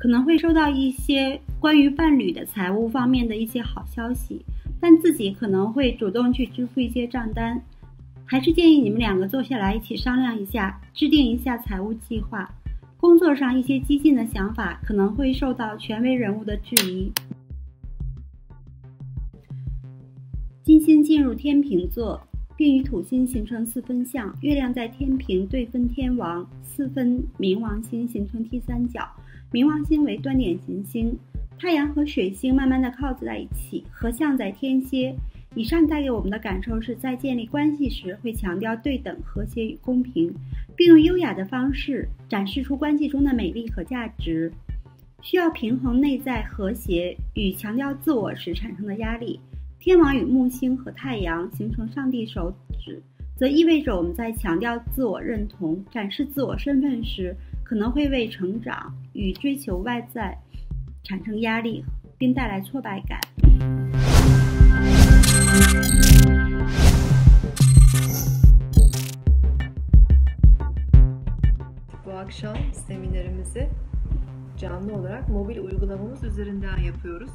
可能会收到一些关于伴侣的财务方面的一些好消息，但自己可能会主动去支付一些账单。还是建议你们两个坐下来一起商量一下，制定一下财务计划。工作上一些激进的想法可能会受到权威人物的质疑。金星进入天平座，并与土星形成四分相，月亮在天平对分天王，四分冥王星形成 T 三角，冥王星为端点行星，太阳和水星慢慢的靠在一起，合相在天蝎。以上带给我们的感受是在建立关系时会强调对等、和谐与公平，并用优雅的方式展示出关系中的美丽和价值。需要平衡内在和谐与强调自我时产生的压力。天王与木星和太阳形成上帝手指，则意味着我们在强调自我认同、展示自我身份时，可能会为成长与追求外在产生压力，并带来挫败感。Bu akşam seminerimizi canlı olarak mobil uygulamamız üzerinden yapıyoruz.